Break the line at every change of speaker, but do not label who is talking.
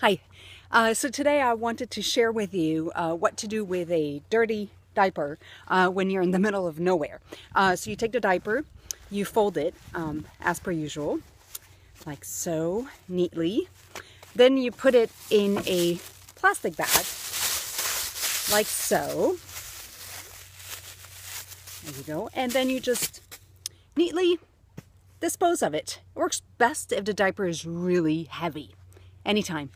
Hi. Uh, so today I wanted to share with you uh, what to do with a dirty diaper uh, when you're in the middle of nowhere. Uh, so you take the diaper, you fold it um, as per usual, like so, neatly. Then you put it in a plastic bag, like so. There you go. And then you just neatly dispose of it. It works best if the diaper is really heavy anytime.